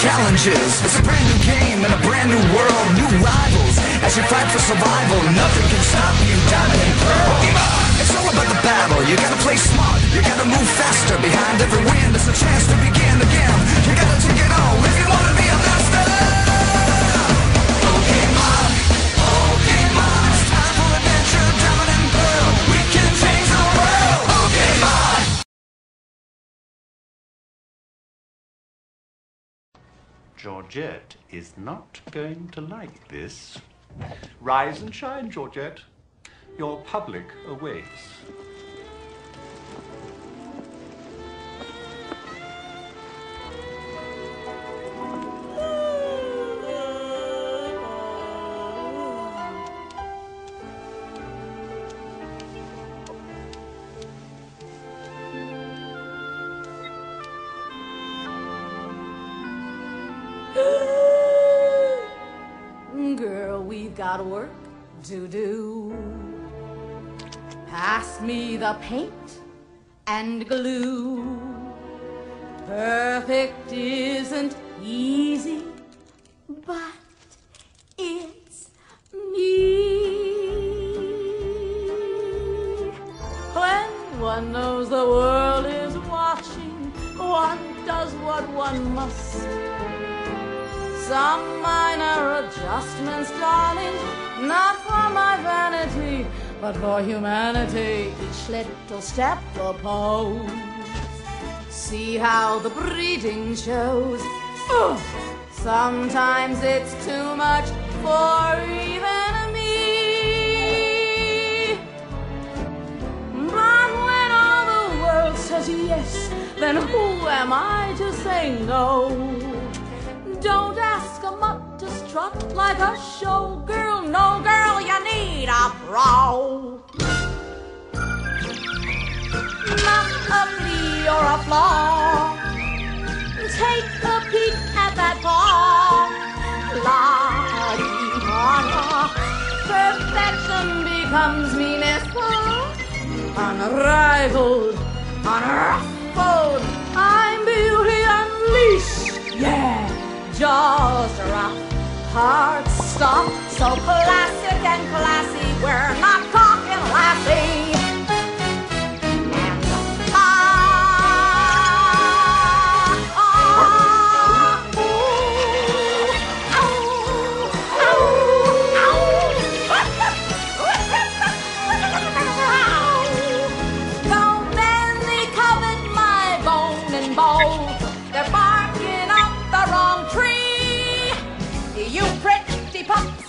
challenges. It's a brand new game and a brand new world, new rivals. As you fight for survival, nothing can stop you, Diamond and Pearl. It's all about the battle. You gotta play smart. You gotta move faster. Behind every win, there's a chance to begin Georgette is not going to like this. Rise and shine, Georgette. Your public awaits. Girl, we've got work to do. Pass me the paint and glue. Perfect isn't easy, but it's me. When one knows the world is watching, one does what one must. Some minor adjustments, darling, not for my vanity, but for humanity. Each little step a pose. See how the breeding shows. Ugh. Sometimes it's too much for even me. But when all the world says yes, then who am I to say no? Strut like a showgirl. No, girl, you need a pro. Not a plea or a flaw. Take a peek at that paw. La da. Perfection becomes meanness. Unrivaled, unruffled. I'm beauty hearts stop. So classic and classy, we're not you pretty pup.